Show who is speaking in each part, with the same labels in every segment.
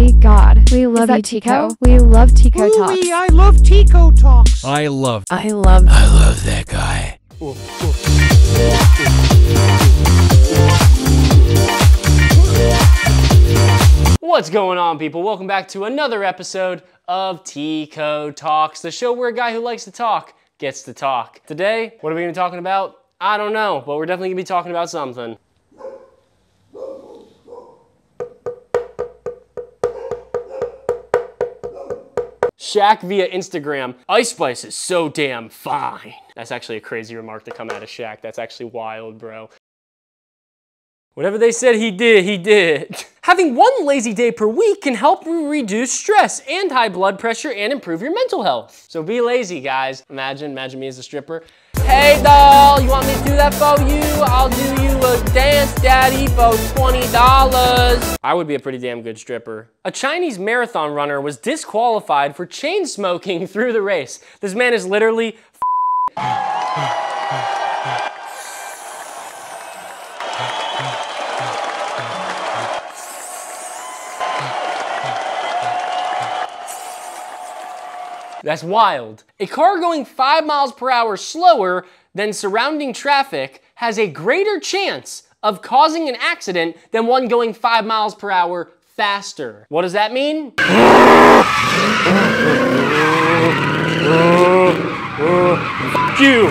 Speaker 1: my god. We love you, Tico.
Speaker 2: Tico?
Speaker 1: We love Tico Talks.
Speaker 3: I love Tico Talks.
Speaker 4: I love.
Speaker 2: I love
Speaker 4: I love that guy.
Speaker 5: What's going on, people? Welcome back to another episode of Tico Talks, the show where a guy who likes to talk gets to talk. Today, what are we gonna be talking about? I don't know, but we're definitely gonna be talking about something. Shaq via Instagram. Ice Spice is so damn fine. That's actually a crazy remark to come out of Shaq. That's actually wild, bro. Whatever they said he did, he did. Having one lazy day per week can help reduce stress and high blood pressure and improve your mental health. So be lazy, guys. Imagine, imagine me as a stripper. Hey doll, you want me to do that for you? I'll do you a dance, daddy, for $20. I would be a pretty damn good stripper. A Chinese marathon runner was disqualified for chain smoking through the race. This man is literally That's wild. A car going five miles per hour slower than surrounding traffic has a greater chance of causing an accident than one going five miles per hour faster. What does that mean? You.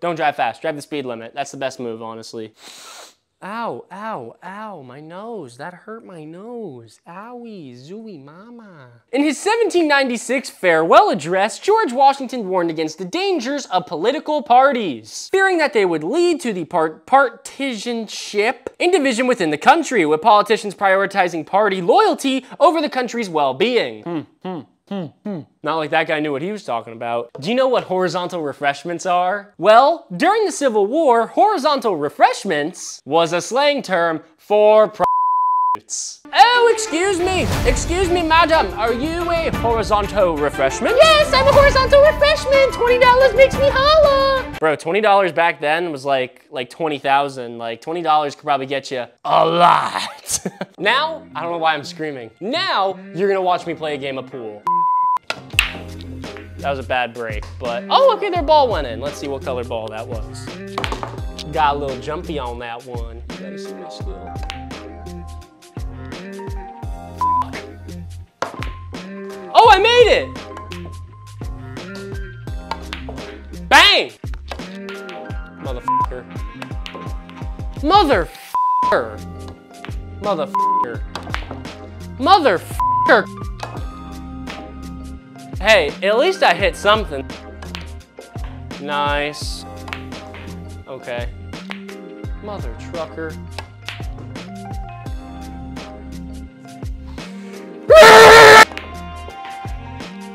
Speaker 5: Don't drive fast. Drive the speed limit. That's the best move, honestly. Ow, ow, ow, my nose. That hurt my nose. Owie, zooey mama. In his 1796 farewell address, George Washington warned against the dangers of political parties, fearing that they would lead to the part partisanship and division within the country, with politicians prioritizing party loyalty over the country's well-being. Hmm, hmm. Hmm, hmm. Not like that guy knew what he was talking about. Do you know what horizontal refreshments are? Well, during the Civil War, horizontal refreshments was a slang term for prostitutes. Oh, excuse me, excuse me, madam. Are you a horizontal refreshment? Yes, I'm a horizontal refreshment. $20 makes me holla. Bro, $20 back then was like like 20,000. Like $20 could probably get you a lot. now, I don't know why I'm screaming. Now, you're gonna watch me play a game of pool. That was a bad break, but mm. oh, okay, their ball went in. Let's see what color ball that was. Got a little jumpy on that one. You gotta see my skill. Oh, I made it! Bang! Motherfucker. Motherfucker. Motherfucker. Motherfucker. Hey, at least I hit something. Nice. Okay. Mother trucker.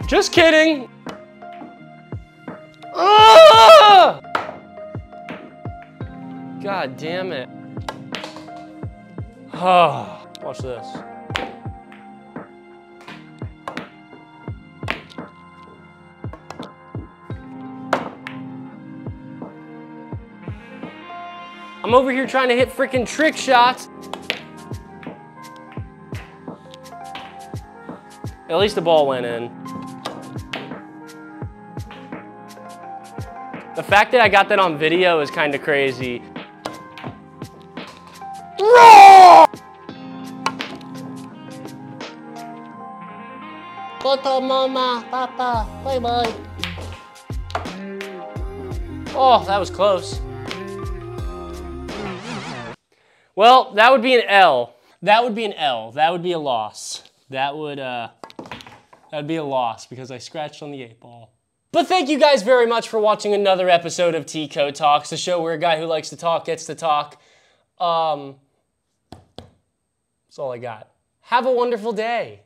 Speaker 5: Just kidding. Ah! God damn it. Oh, watch this. I'm over here trying to hit freaking trick shots. At least the ball went in. The fact that I got that on video is kind of crazy. Photo mama, papa, bye bye. Oh, that was close. Well, that would be an L. That would be an L. That would be a loss. That would, uh, that would be a loss because I scratched on the eight ball. But thank you guys very much for watching another episode of Tico Talks, the show where a guy who likes to talk gets to talk. Um, that's all I got. Have a wonderful day.